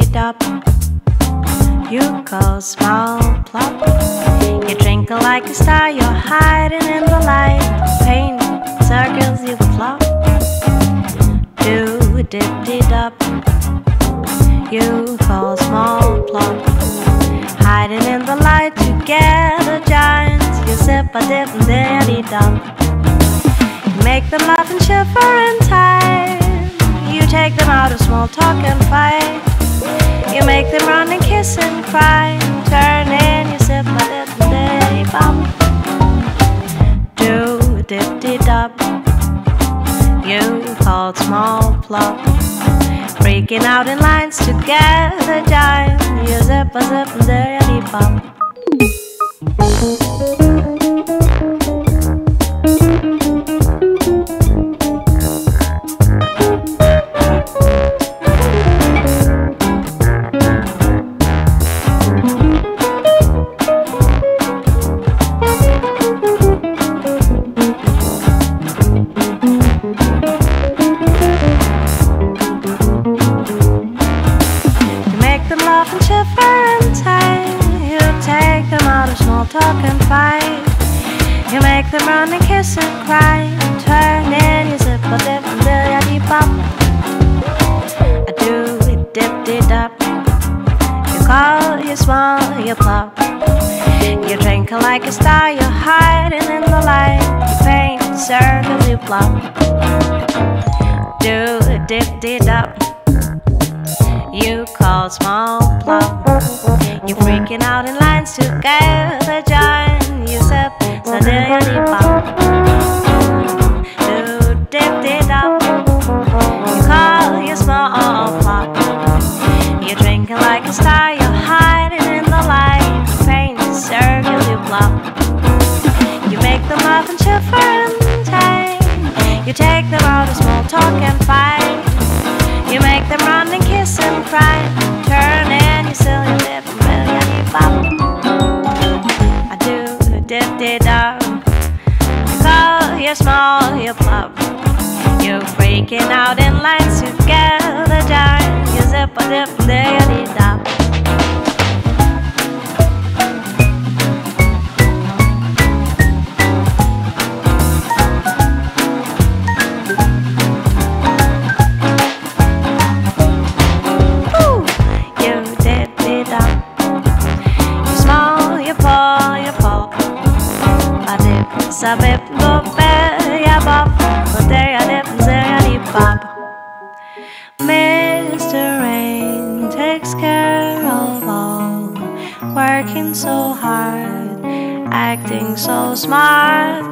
dop. You call small plop. You twinkle like a star, you're hiding in the light. Paint circles, you flop. Do dip dip dop. You call small plop. Hiding in the light together, giants. You sip a dip and daddy dop. Make them laugh and shiver in time. You take them out of small talk and fight. Make them run and kiss and cry. and Turn in, you a dip and daddy bop. Do dip dip dop. You called small plop. Freaking out in lines together, giant. You zip a zip and bop. You talk and fight. You make them run and kiss and cry. Turn in, you zip a dip and dilly pop. I do it dip dip up. You call, you small, you plop. You twinkle like a star, you're hiding in the light. You paint circles, you plop. Do it dip dip up. You call small plop. You freaking out in lines together, sip, so dilly pop. Do dip dip up. You call your small plop. You're drinking like a star. You're hiding in the light. Paint circle, you plop. You make them laugh and shiver and tang. You take them out of small talk and call you small, you plop. You're freaking out in lines together, giant. You zip a dip, diggity dop. Woo! You fall. I dip, ya dip bop. Mr. Rain takes care of all. Working so hard, acting so smart.